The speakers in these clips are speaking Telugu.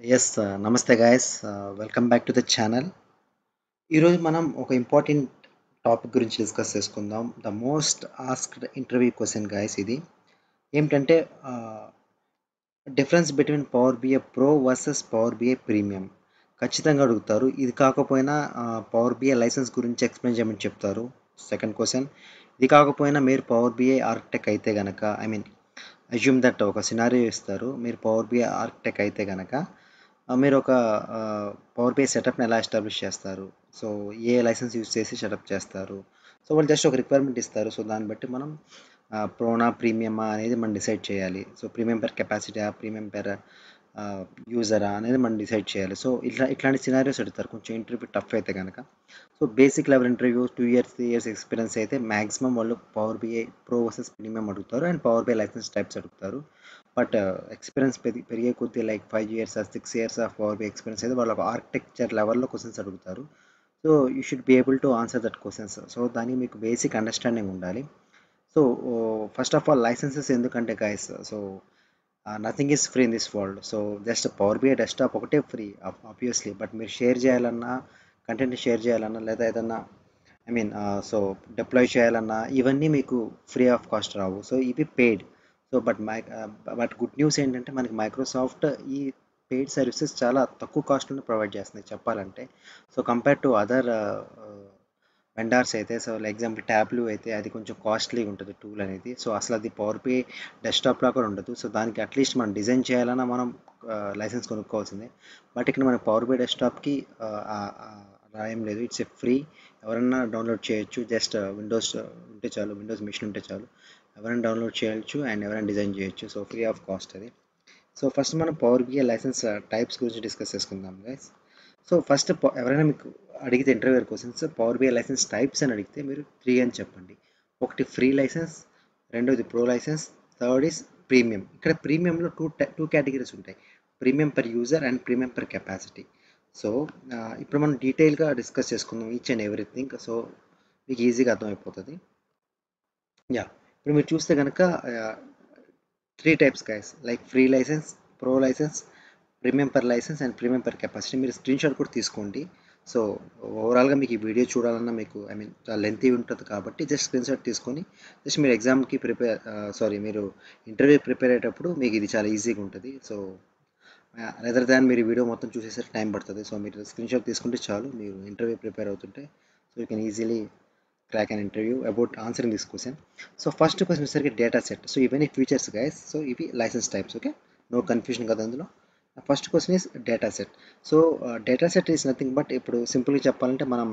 ఎస్ uh, నమస్తే guys welcome back to the channel ఈరోజు మనం ఒక ఇంపార్టెంట్ టాపిక్ గురించి డిస్కస్ చేసుకుందాం. The most asked interview question guys ఇది. ఏమిటంటే difference between power BI pro versus power BI premium ఖచ్చితంగా అడుగుతారు. ఇది కాకపోయినా పవర్ బిఏ లైసెన్స్ గురించి ఎక్స్ప్లెయిన్ చేయమని చెప్తారు. సెకండ్ క్వశ్చన్ ఇది కాకపోయినా మీరు పవర్ బిఏ ఆర్కిటెక్ అయితే కనుక ఐ మీన్ అజ్యూమ్ దట్ ఒక సినారియో ఇస్తారు. మీరు పవర్ బిఐ ఆర్కిటెక్ అయితే కనుక మీరు ఒక పవర్ పే సెటప్ని ఎలా ఎస్టాబ్లిష్ చేస్తారు? సో ఏ లైసెన్స్ యూజ్ చేసి సెటప్ చేస్తారు? సో వాళ్ళు జస్ట్ ఒక రిక్వైర్మెంట్ ఇస్తారు. సో దాన్ని బట్టి మనం ప్రోనా ప్రీమియమా అనేది మనం డిసైడ్ చేయాలి. So premium per capacity premium per యూజరా అనేది మనం డిసైడ్ చేయాలి. సో ఇట్లా ఇట్లాంటి సినారియోస్ పెడతారు. కొంచెం ఇంటర్వ్యూ టఫ్ అయితే కనుక so basic level interview two years three years experience అయితే మ్యాక్సిమం వాళ్ళు power BI pro versus premium అడుగుతారు. And power BI license types అడుగుతారు. బట్ uh, ఎక్స్పీరియన్స్ పెరిగి పెరిగే కొద్దీ like five years six years of power BI experience అయితే వాళ్ళు ఆర్కిటెక్చర్ లెవెల్లో క్వశ్చన్స్ అడుగుతారు. So you should be able to answer that questions so దానికి మీకు బేసిక్ అండర్స్టాండింగ్ ఉండాలి. So first of all licenses ఎందుకంటే guys so nothing is free in this world so just power BI desktop ఒకటే ఫ్రీ ఆబ్వియస్లీ బట్ మీరు షేర్ చేయాలన్నా కంటెంట్ షేర్ చేయాలన్నా లేదా ఏదన్నా ఐ మీన్ సో డిప్లాయ్ చేయాలన్నా ఇవన్నీ మీకు ఫ్రీ ఆఫ్ కాస్ట్ రావు. సో ఇవి paid so but my but good news ఏంటంటే మనకి మైక్రోసాఫ్ట్ ఈ పెయిడ్ సర్వీసెస్ చాలా తక్కువ కాస్ట్లోనే ప్రొవైడ్ చేస్తుంది చెప్పాలంటే. So compare to other vendors అయితే సో ఎగ్జాంపుల్ ట్యాబ్లు అయితే అది కొంచెం కాస్ట్లీ ఉంటుంది టూల్ అనేది. సో అసలు అది పవర్ పే డెస్క్టాప్లో కూడా ఉండదు. సో దానికి అట్లీస్ట్ మనం డిజైన్ చేయాలన్నా మనం లైసెన్స్ కొనుక్కోవాల్సిందే. బట్ ఇక్కడ మన పవర్ పే డెస్క్టాప్కి రాయం లేదు. It's a free. ఎవరన్నా డౌన్లోడ్ చేయొచ్చు. జస్ట్ విండోస్ ఉంటే చాలు. విండోస్ మిషన్ ఉంటే చాలు. ఎవరైనా డౌన్లోడ్ చేయొచ్చు అండ్ ఎవరైనా డిజైన్ చేయొచ్చు. సో ఫ్రీ ఆఫ్ కాస్ట్ అది. సో ఫస్ట్ మనం పవర్ బిఐ లైసెన్స్ టైప్స్ గురించి డిస్కస్ చేసుకుందాం గైస్ సో ఫస్ట్ ఎవరైనా మీకు అడిగితే interview questions power BI license types అని అడిగితే మీరు త్రీ అని చెప్పండి. ఒకటి ఫ్రీ లైసెన్స్ రెండోది pro license third is premium ఇక్కడ ప్రీమియంలో టూ టూ కేటగిరీస్ ఉంటాయి. Premium per user and premium per capacity so ఇప్పుడు మనం డీటెయిల్గా డిస్కస్ చేసుకుందాం ఈచ్ అండ్ ఎవ్రీథింగ్ సో మీకు ఈజీగా అర్థమైపోతుంది. యా ఇప్పుడు మీరు చూస్తే కనుక three types guys like free license pro license premium per license and premium per capacity మీరు స్క్రీన్ షాట్ కూడా తీసుకోండి. సో ఓవరాల్గా మీకు ఈ వీడియో చూడాలన్నా మీకు ఐ మీన్ చాలా లెంతీ ఉంటుంది కాబట్టి జస్ట్ స్క్రీన్ షాట్ తీసుకొని జస్ట్ మీరు ఎగ్జామ్కి ప్రిపేర్ సారీ మీరు ఇంటర్వ్యూ ప్రిపేర్ అయ్యేటప్పుడు మీకు ఇది చాలా ఈజీగా ఉంటుంది. సో రెదర్ దాన్ మీరు వీడియో మొత్తం చూసేసరికి టైం పడుతుంది. సో మీరు స్క్రీన్ షాట్ తీసుకుంటే చాలు మీరు ఇంటర్వ్యూ ప్రిపేర్ అవుతుంటే so you can easily crack an interview about answering this question so first question వచ్చేసరికి డేటా సెట్ సో ఇవన్నీ ఫీచర్స్ గైస్ సో ఇవి license types okay no confusion కదా అందులో. First question is data set so data set is nothing but ఇప్పుడు సింపుల్గా చెప్పాలంటే మనం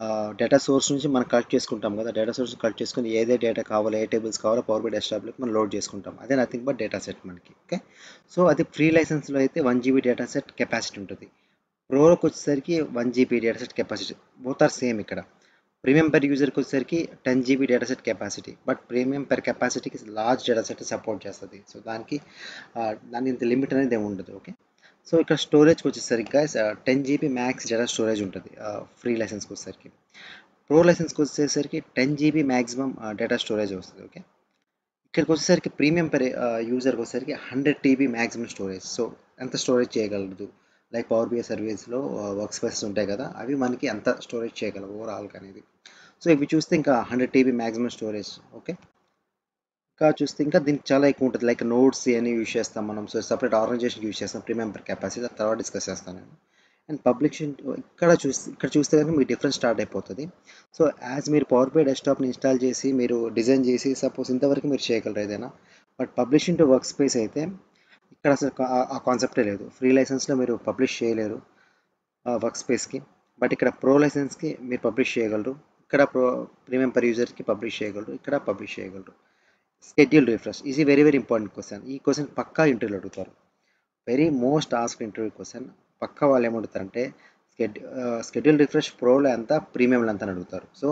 uh, డేటా సోర్స్ నుంచి మనం కలెక్ట్ చేసుకుంటాం కదా. డేటా సోర్స్ కలెక్ట్ చేసుకుని ఏదే డేటా కావాలో ఏ టేబుల్స్ కావాలో పవర్ బై డెస్క్టాప్లోకి మనం లోడ్ చేసుకుంటాం. అదే నథింగ్ బట్ డేటా సెట్ మనకి ఓకే సో అది ఫ్రీ లైసెన్స్లో అయితే one GB data set capacity ఉంటుంది. ప్రోలోకి వచ్చేసరికి one GB data set capacity both are same ఇక్కడ. ప్రీమియం పర్ యూజర్కి వచ్చేసరికి ten GB data set capacity but premium per కెపాసిటీకి large data set support చేస్తుంది సో దానికి దాని ఇంత లిమిట్ అనేది ఏమి ఉండదు ఓకే సో ఇక్కడ స్టోరేజ్కి వచ్చేసరికి ten GB max data storage ఉంటుంది ఫ్రీ లైసెన్స్కి వచ్చేసరికి ప్రో లైసెన్స్కి వచ్చేసరికి ten GB maximum data storage వస్తుంది ఓకే ఇక్కడికి వచ్చేసరికి ప్రీమియం పర్ యూజర్కి వచ్చేసరికి hundred TB maximum storage so ఎంత స్టోరేజ్ చేయగలదు లైక్ పవర్ బిఐ సర్వీస్లో వర్క్ స్పేసెస్ ఉంటాయి కదా అవి మనకి ఎంత స్టోరేజ్ చేయగలవు ఓవరాల్గా అనేది. సో ఇవి చూస్తే ఇంకా hundred TB maximum storage okay ఇంకా చూస్తే ఇంకా దీనికి చాలా ఎక్కువ ఉంటుంది. లైక్ నోట్స్ అని యూజ్ చేస్తాం మనం. సో సపరేట్ ఆర్గనైజేషన్ యూజ్ చేస్తాం ప్రీమియం పర్ కెపాసిటీ తర్వాత డిస్కస్ చేస్తాను నేను. అండ్ పబ్లిషన్ ఇక్కడ చూస్తే ఇక్కడ చూస్తే కనుక మీకు డిఫరెన్స్ స్టార్ట్ అయిపోతుంది. సో యాజ్ మీరు పవర్ బై డెస్క్టాప్ని ఇన్స్టాల్ చేసి మీరు డిజైన్ చేసి సపోజ్ ఇంతవరకు మీరు చేయగలరు ఏదైనా but publishing to work space అయితే ఇక్కడ అసలు ఆ కాన్సెప్టే లేదు. ఫ్రీ లైసెన్స్లో మీరు పబ్లిష్ చేయలేరు వర్క్ స్పేస్కి బట్ ఇక్కడ ప్రో లైసెన్స్కి మీరు పబ్లిష్ చేయగలరు. ఇక్కడ ప్రో ప్రీమియం పర్ యూజర్కి పబ్లిష్ చేయగలరు. ఇక్కడ పబ్లిష్ చేయగలరు. Schedule refresh is very very important question ఈ క్వశ్చన్ పక్కా ఇంటర్వ్యూలో అడుగుతారు. Very most ask interview question పక్కా వాళ్ళు ఏమడుగుతారంటే స్కెడ్ స్కెడ్యూల్ రిఫ్రెష్ ప్రోలో ఎంత ప్రీమియంలో ఎంత అని అడుగుతారు. సో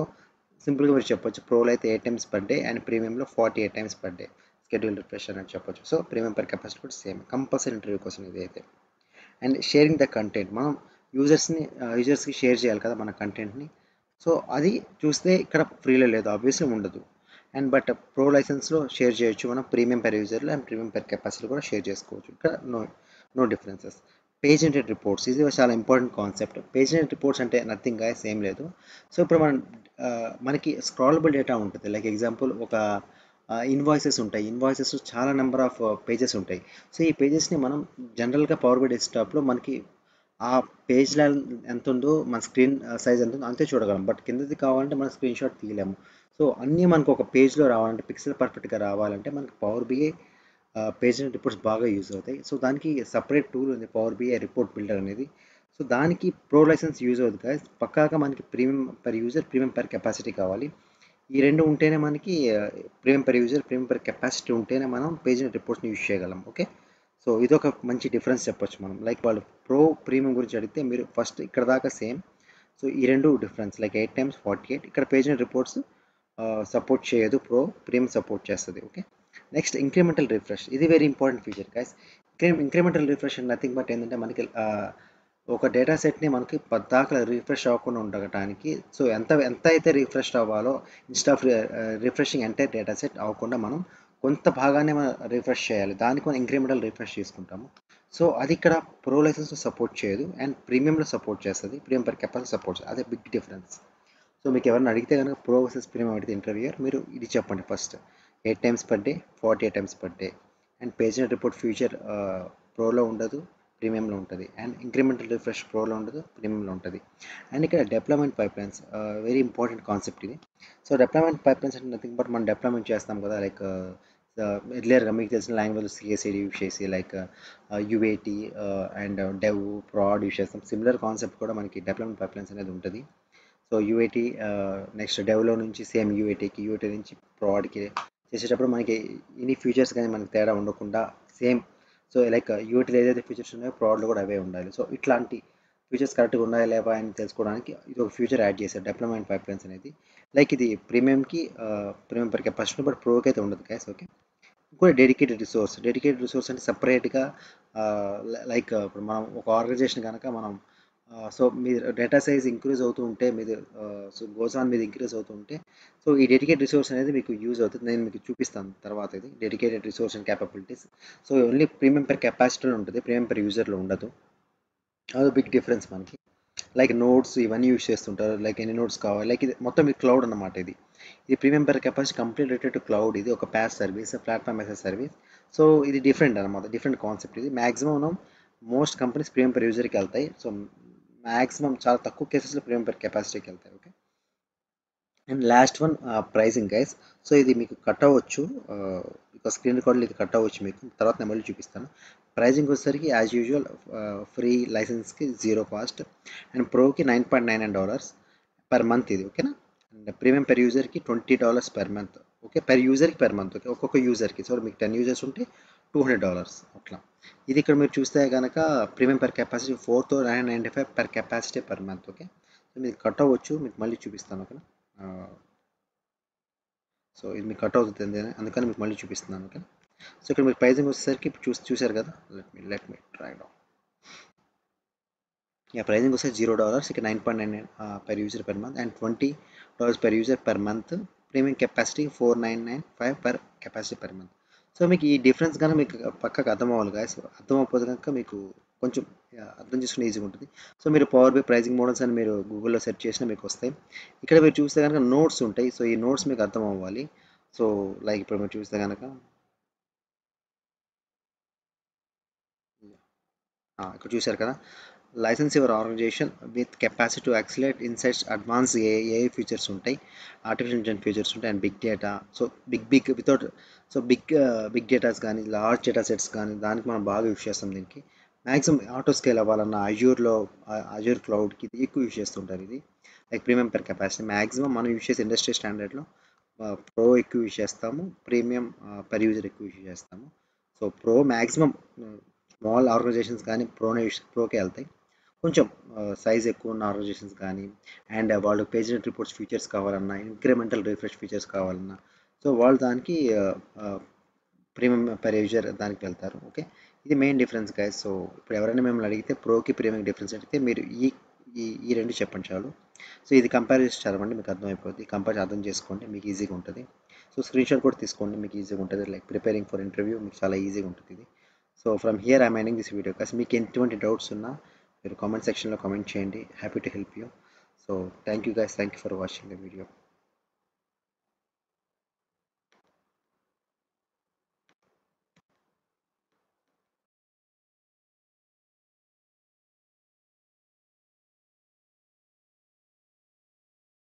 సింపుల్గా మీరు చెప్పొచ్చు. ప్రోలో అయితే eight times per day and ప్రీమియంలో forty eight times per day scheduled refresh అని చెప్పొచ్చు. సో ప్రీమియం పర్ కెపాసిటీ కూడా సేమ్ కంపల్సరీ ఇంటర్వ్యూ కోసం ఇది అయితే అండ్ షేరింగ్ ద కంటెంట్ మనం యూజర్స్ని యూజర్స్కి షేర్ చేయాలి కదా మన కంటెంట్ని సో అది చూస్తే ఇక్కడ ఫ్రీలో లేదు. ఆబ్వియస్లీ ఉండదు. అండ్ బట్ ప్రో లైసెన్స్లో షేర్ చేయొచ్చు మనం. ప్రీమియం పెర్ యూజర్లో అండ్ ప్రీమియం పెర్ కెపాసిటీ కూడా షేర్ చేసుకోవచ్చు. ఇక్కడ no no differences paginated reports ఇది చాలా ఇంపార్టెంట్ కాన్సెప్ట్ పేజెంటెడ్ రిపోర్ట్స్ అంటే నథింగ్గా ఏం లేదు. సో ఇప్పుడు మనం మనకి స్క్రాలబుల్ డేటా ఉంటుంది. లైక్ ఎగ్జాంపుల్ ఒక ఇన్వాయిసెస్ ఉంటాయి. ఇన్వాయిసెస్ చాలా నెంబర్ ఆఫ్ పేజెస్ ఉంటాయి. సో ఈ పేజెస్ని మనం జనరల్గా పవర్ బై డెస్క్టాప్లో మనకి ఆ పేజ్ ఎంత ఉందో మన స్క్రీన్ సైజ్ uh, ఎంత ఉందో అంతే చూడగలం. బట్ కిందది కావాలంటే మనం స్క్రీన్ షాట్ తీయలేము. సో అన్నీ మనకు ఒక పేజ్లో రావాలంటే పిక్సెల్ పర్ఫెక్ట్గా రావాలంటే మనకి పవర్ బిఐ పేజ్ రిపోర్ట్స్ బాగా యూజ్ అవుతాయి. సో దానికి సపరేట్ టూల్ ఉంది పవర్ బిఐ రిపోర్ట్ బిల్డర్ అనేది. సో దానికి ప్రో లైసెన్స్ యూజ్ అవుతుంది కదా పక్కాగా మనకి premium per user premium per capacity కావాలి. ఈ రెండు ఉంటేనే మనకి premium per user premium per capacity ఉంటేనే మనం పేజ్ రిపోర్ట్స్ని యూజ్ చేయగలం ఓకే సో ఇది ఒక మంచి డిఫరెన్స్ చెప్పొచ్చు మనం. లైక్ వాళ్ళు ప్రో ప్రీమియం గురించి అడిగితే మీరు ఫస్ట్ ఇక్కడ దాకా సేమ్ సో ఈ రెండు difference like eight times forty eight ఇక్కడ పేజ్ రిపోర్ట్స్ సపోర్ట్ చేయదు ప్రో ప్రీమియం సపోర్ట్ చేస్తుంది ఓకే నెక్స్ట్ ఇంక్రిమెంటల్ రిఫ్రెష్ ఇది very important feature guys incremental refresh nothing but ఏంటంటే మనకి ఒక డేటా సెట్ని మనకి పద్దాకలు రిఫ్రెష్ అవ్వకుండా ఉండటానికి సో ఎంత ఎంత అయితే రిఫ్రెష్ అవ్వాలో instead of refreshing entire data set అవ్వకుండా మనం కొంత భాగాన్ని మనం రిఫ్రెష్ చేయాలి. దానికి మనం ఇంక్రిమెంటల్ రిఫ్రెష్ తీసుకుంటాము. సో అది ఇక్కడ ప్రో లైసెన్స్లో సపోర్ట్ చేయదు అండ్ ప్రీమియంలో సపోర్ట్ చేస్తుంది. ప్రీమియం పర్ కెపాసిటీ సపోర్ట్ చేస్తుంది అదే బిగ్ డిఫరెన్స్ సో మీకు ఎవరైనా అడిగితే కనుక ప్రో వర్సెస్ ప్రీమియం అడిగితే ఇంటర్వ్యూయర్ మీరు ఇది చెప్పండి first eight times per day forty eight times per day and paginated report feature ప్రోలో ఉండదు. ప్రీమియంలో ఉంటుంది. అండ్ ఇంక్రిమెంటల్ రిఫ్రెష్ ప్రోలో ఉండదు ప్రీమియంలో ఉంటుంది. అండ్ ఇక్కడ development pipelines very important concept ఇది. సో డెప్లాయ్మెంట్ పైప్ లైన్స్ అంటే నథింగ్ బట్ మనం డెవలప్మెంట్ చేస్తాం కదా లైక్ ఎర్లియర్గా మీకు తెలిసిన లాంగ్వేజ్ సిఎస్ఐడి యూస్ చేసి like UAT and dev prod use చేస్తాం సిమిలర్ కాన్సెప్ట్ కూడా మనకి డెవలప్మెంట్ పైప్ లైన్స్ అనేది ఉంటుంది. సో యూఏటి నెక్స్ట్ డెవ్లో నుంచి సేమ్ యూఏటీకి యూఏటీ నుంచి ప్రాడ్కి చేసేటప్పుడు మనకి ఎనీ ఫ్యూచర్స్ కానీ మనకి తేడా ఉండకుండా సేమ్ సో లైక్ యూటీలు ఏదైతే ఫీచర్స్ ఉన్నాయో ప్రాడ్లో కూడా అవే ఉండాలి. సో ఇట్లాంటి ఫీచర్స్ కరెక్ట్గా ఉన్నాయా లేవా అని తెలుసుకోవడానికి ఇది ఒక ఫీచర్ యాడ్ చేశారు డెవలప్మెంట్ పైప్ లైన్స్ అనేది. లైక్ ఇది ప్రీమియంకి ప్రీమియం పర్ కెపాసిటీ బట్ ప్రోకి అయితే ఉండదు గ్యాస్ ఓకే ఇంకోటి డెడికేటెడ్ రిసోర్స్ డెడికేటెడ్ రిసోర్స్ అంటే సపరేట్గా లైక్ ఇప్పుడు మనం ఒక ఆర్గనైజేషన్ కనుక మనం సో మీ డేటా సైజ్ ఇంక్రీజ్ అవుతూ ఉంటే మీది సో గోజాన్ మీద ఇంక్రీజ్ అవుతూ ఉంటే సో ఈ డెడికేటెడ్ రిసోర్స్ అనేది మీకు యూజ్ అవుతుంది. నేను మీకు చూపిస్తాను తర్వాత ఇది. Dedicated resource and capabilities. So only premium per కెపాసిటీలో ఉంటుంది. ప్రీమియం పర్ యూజర్లో ఉండదు. అది బిగ్ డిఫరెన్స్ మనకి. లైక్ నోట్స్ ఇవన్నీ యూజ్ చేస్తుంటారు. లైక్ ఎన్ని నోట్స్ కావాలి? లైక్ ఇది మొత్తం ఇది క్లౌడ్ అన్నమాట ఇది. ఇది premium per capacity complete related to cloud. ఇది ఒక PaaS service platform as service. So ఇది డిఫరెంట్ అనమాట డిఫరెంట్ కాన్సెప్ట్ ఇది. Maximum most companies premium per యూజర్కి వెళ్తాయి. సో మ్యాక్సిమం చాలా తక్కువ కేసెస్లో ప్రీమియం పెర్ కెపాసిటీకి వెళ్తాయి okay and last one pricing guys so ఇది మీకు కట్ అవ్వచ్చు uh, ఒక స్క్రీన్ రికార్డులు ఇది కట్ అవ్వచ్చు మీకు. తర్వాత నేను మళ్ళీ చూపిస్తాను. ప్రైజింగ్ వచ్చేసరికి యాజ్ యూజువల్ ఫ్రీ లైసెన్స్కి zero cost and ప్రోకి nine point nine nine dollars per month ఇది ఓకేనా and premium per యూజర్కి twenty dollars per month okay per యూజర్కి per month okay ఒక్కొక్క యూజర్కి సో మీకు టెన్ యూజర్స్ ఉంటే టూ హండ్రెడ్ డాలర్స్ అట్లా ఇది ఇక్కడ మీరు చూస్తే కనుక premium per capacity four thou nine ninety five per capacity per month okay so మీకు కట్ అవ్వచ్చు. మీకు మళ్ళీ చూపిస్తాను. ఓకేనా సో ఇది మీకు కట్ అవుతుంది అందుకని మీకు మళ్ళీ చూపిస్తున్నాను. ఓకే సో ఇక్కడ మీరు ప్రైజింగ్ వచ్చేసరికి చూసి చూసారు కదా. Let me let me try down yeah pricing వస్తే జీరో డాలర్స్ ఇక్కడ nine point nine nine per user per month and twenty dollars per user per month premium capacity four nine nine five per capacity per month so మీకు ఈ డిఫరెన్స్ కనుక మీకు పక్కకు అర్థం అవ్వాలి గాయస్ అర్థం అవ్వకపోతే కనుక మీకు కొంచెం అర్థం చేసుకునే ఈజీగా ఉంటుంది. సో మీరు పవర్ బై ప్రైజింగ్ మోడల్స్ అని మీరు గూగుల్లో సెర్చ్ చేసినా మీకు వస్తాయి. ఇక్కడ మీరు చూస్తే కనుక నోట్స్ ఉంటాయి. సో ఈ నోట్స్ మీకు అర్థం అవ్వాలి సో లైక్ ఇప్పుడు మీరు చూస్తే కనుక. ఇక్కడ చూశారు కదా? License your organization with capacity to accelerate insights advance a AI features ఉంటాయి ఆర్టిఫిషియల్ ఇంటెలిజెంట్ ఫీచర్స్ ఉంటాయి and big data. So big big without so big big datas కానీ లార్జ్ డేటా సెట్స్ కానీ దానికి మనం బాగా యూస్ చేస్తాం దీనికి. మ్యాక్సిమం ఆటో స్కేల్ అవ్వాలన్న అజూర్లో అజూర్ క్లౌడ్కి ఇది ఎక్కువ యూస్ చేస్తుంటారు ఇది. Like premium per capacity. Maximum మనం యూస్ చేసే ఇండస్ట్రీ స్టాండర్డ్లో ప్రో ఎక్కువ యూస్ చేస్తాము ప్రీమియం పర్ యూజర్ ఎక్కువ యూస్ చేస్తాము. So pro maximum small organizations కానీ ప్రోనే యూజ్ ప్రోకే వెళ్తాయి. కొంచెం సైజ్ ఎక్కువ ఉన్న ఆర్గనైజేషన్స్ కానీ అండ్ వాళ్ళు పేజెంట్ రిపోర్ట్స్ ఫీచర్స్ కావాలన్నా ఇంక్రిమెంటల్ రిఫ్రెష్ ఫీచర్స్ కావాలన్నా సో వాళ్ళు దానికి ప్రీమియం పర్ యూజర్ దానికి వెళ్తారు ఓకే ఇది మెయిన్ డిఫరెన్స్ గైస్ సో ఇప్పుడు ఎవరైనా మిమ్మల్ని అడిగితే ప్రోకి ప్రీమియం డిఫరెన్స్ అడిగితే మీరు ఈ ఈ ఈ రెండు చెప్పండి చాలు. సో ఇది కంపేర్ చేసి చదవండి మీకు అర్థమైపోతుంది కంపేర్ అర్థం చేసుకోండి మీకు ఈజీగా ఉంటుంది. సో స్క్రీన్ షాట్ కూడా తీసుకోండి మీకు ఈజీగా ఉంటుంది. లైక్ ప్రిపేరింగ్ ఫర్ ఇంటర్వ్యూ మీకు చాలా ఈజీగా ఉంటుంది ఇది. So from here I mining this video cause మీకు ఎటువంటి డౌట్స్ ఉన్నా మీరు కామెంట్ సెక్షన్లో కామెంట్ చేయండి. Happy to help you so thank you guys thank you for watching the video